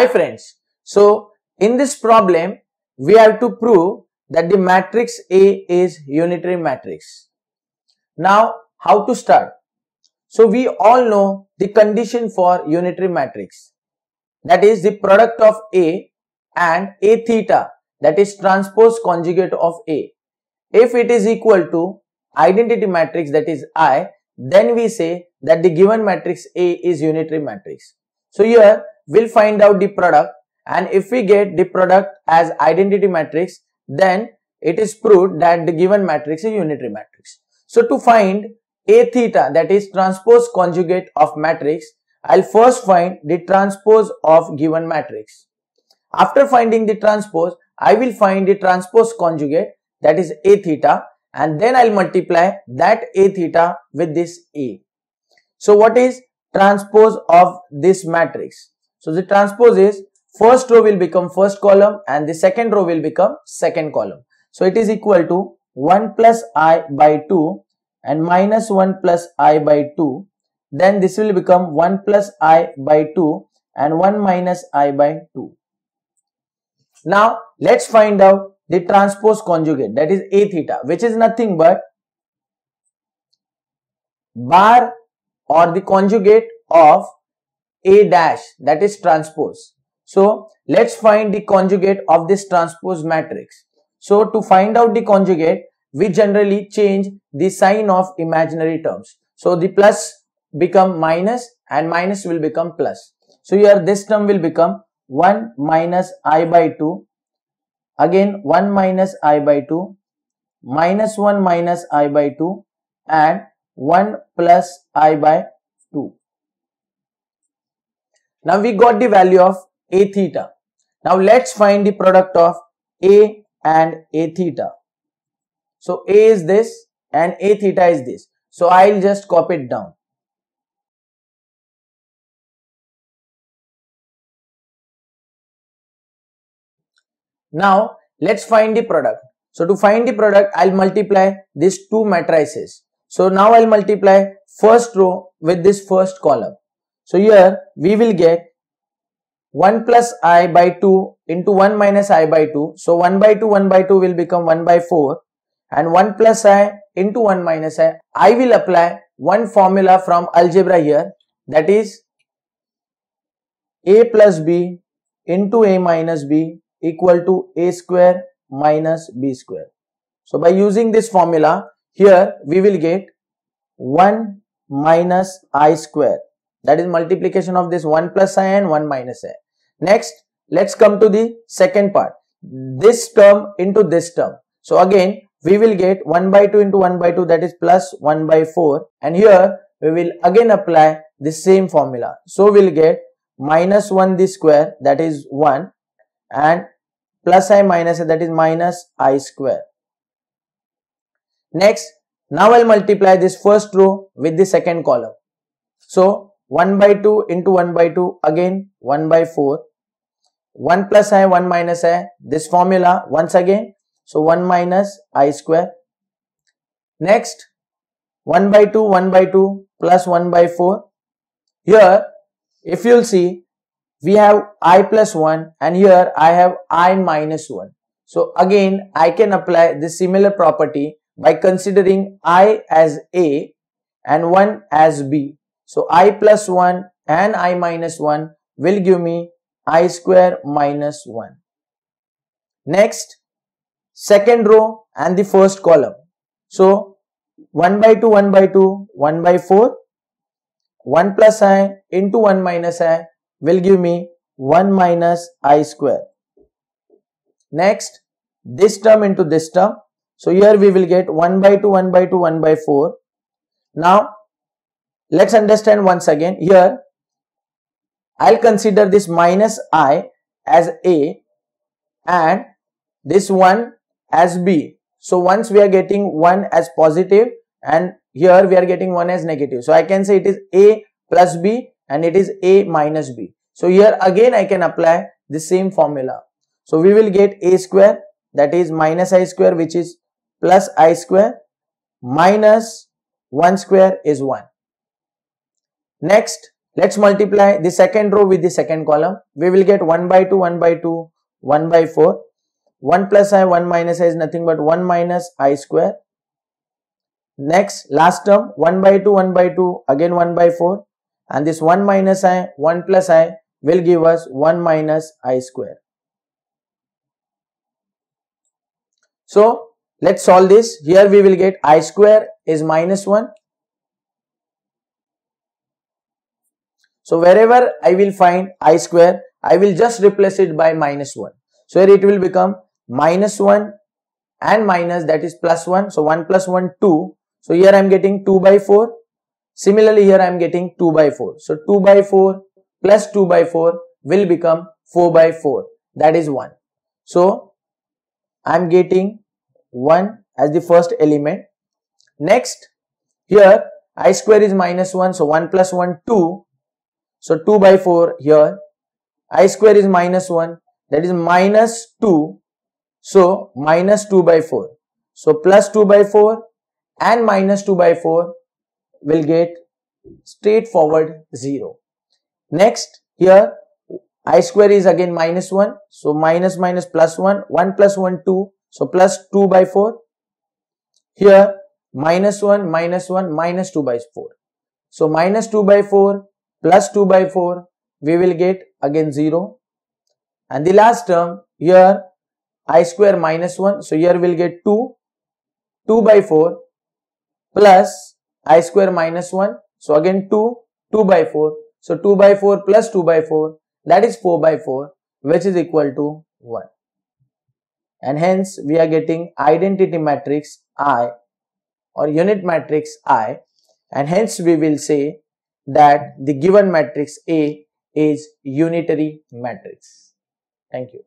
Hi friends. So in this problem we have to prove that the matrix A is unitary matrix. Now how to start? So we all know the condition for unitary matrix that is the product of A and A theta that is transpose conjugate of A. If it is equal to identity matrix that is I then we say that the given matrix A is unitary matrix. So here we'll find out the product and if we get the product as identity matrix then it is proved that the given matrix is unitary matrix. So to find A theta that is transpose conjugate of matrix I'll first find the transpose of given matrix. After finding the transpose I will find the transpose conjugate that is A theta and then I'll multiply that A theta with this A. So what is transpose of this matrix? So the transpose is first row will become first column and the second row will become second column. So it is equal to 1 plus i by 2 and minus 1 plus i by 2. Then this will become 1 plus i by 2 and 1 minus i by 2. Now let's find out the transpose conjugate that is A theta which is nothing but bar or the conjugate of A dash that is transpose. So let's find the conjugate of this transpose matrix. So to find out the conjugate we generally change the sign of imaginary terms. So the plus become minus and minus will become plus. So here this term will become 1 minus i by 2 again 1 minus i by 2 minus 1 minus i by 2 and 1 plus i by 2. Now we got the value of a theta. Now let's find the product of a and a theta. So a is this and a theta is this. So I'll just copy it down. Now let's find the product. So to find the product, I'll multiply these two matrices. So now I'll multiply first row with this first column. So here we will get 1 plus i by 2 into 1 minus i by 2. So 1 by 2, 1 by 2 will become 1 by 4 and 1 plus i into 1 minus i. I will apply one formula from algebra here that is a plus b into a minus b equal to a square minus b square. So by using this formula here we will get 1 minus i square that is multiplication of this 1 plus i and 1 minus i. Next let's come to the second part this term into this term. So again we will get 1 by 2 into 1 by 2 that is plus 1 by 4 and here we will again apply the same formula. So we'll get minus 1 the square that is 1 and plus i minus i that is minus i square. Next, now I'll multiply this first row with the second column. So 1 by 2 into 1 by 2 again 1 by 4 1 plus i 1 minus i this formula once again so 1 minus i square next 1 by 2 1 by 2 plus 1 by 4 here if you'll see we have i plus 1 and here I have i minus 1. So again I can apply this similar property by considering i as a and 1 as b. So i plus 1 and i minus 1 will give me i square minus 1. Next second row and the first column. So 1 by 2 1 by 2 1 by 4 1 plus i into 1 minus i will give me 1 minus i square. Next, this term into this term. So here we will get 1 by 2, 1 by 2, 1 by 4. Now, let's understand once again. Here, I'll consider this minus i as a and this 1 as b. So once we are getting 1 as positive and here we are getting 1 as negative. So I can say it is a plus b and it is a minus b. So here again I can apply the same formula. So we will get a square that is minus i square which is plus i square minus 1 square is 1. Next Let's multiply the second row with the second column. We will get 1 by 2, 1 by 2, 1 by 4. 1 plus i, 1 minus i is nothing but 1 minus i square. Next, last term, 1 by 2, 1 by 2, again 1 by 4. And this 1 minus i, 1 plus i will give us 1 minus i square. So, let's solve this. Here we will get i square is minus 1 So wherever I will find i square, I will just replace it by minus 1. So here it will become minus 1 and minus that is plus 1. So 1 plus 1 2. So here I am getting 2 by 4. Similarly here I am getting 2 by 4. So 2 by 4 plus 2 by 4 will become 4 by 4 that is 1. So I am getting 1 as the first element. Next here i square is minus 1 so 1 plus 1 2 so 2 by 4 here. i square is minus 1 that is minus 2. So minus 2 by 4. So plus 2 by 4 and minus 2 by 4 will get straightforward 0. Next here i square is again minus 1. So minus minus plus 1. 1 plus 1 2. So plus 2 by 4. Here minus 1 minus 1 minus 2 by 4. So minus 2 by 4 plus 2 by 4 we will get again 0 and the last term here i square minus 1 so here we'll get 2 2 by 4 plus i square minus 1 so again 2 2 by 4 so 2 by 4 plus 2 by 4 that is 4 by 4 which is equal to 1 and hence we are getting identity matrix I or unit matrix I. And hence we will say that the given matrix A is unitary matrix. Thank you.